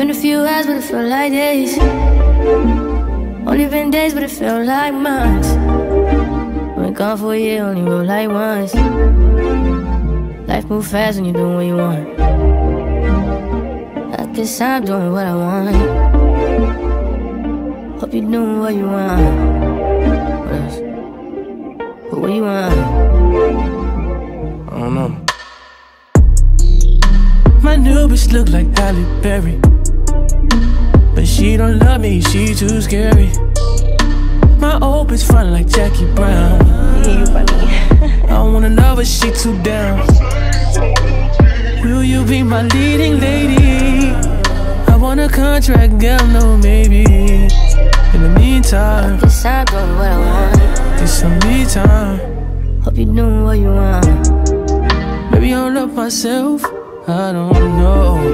Been a few hours, but it felt like days. Only been days, but it felt like months. Been gone for a year, only roll like once. Life move fast when you doing what you want. I guess I'm doing what I want. Hope you're doing what you want. What else? But what you want? I don't know. My new bitch look like Halle Berry. She don't love me, she too scary. My old bitch front like Jackie Brown. Yeah, you funny. I wanna know, but she too down. Will you be my leading lady? I want a contract, girl, no maybe. In the meantime, Guess I'm doing what I want. it's some me time. Hope you're doing what you want. Maybe I'll love myself. I don't know.